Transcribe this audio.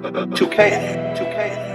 2K. 2K.